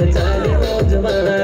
I'm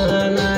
i Sana.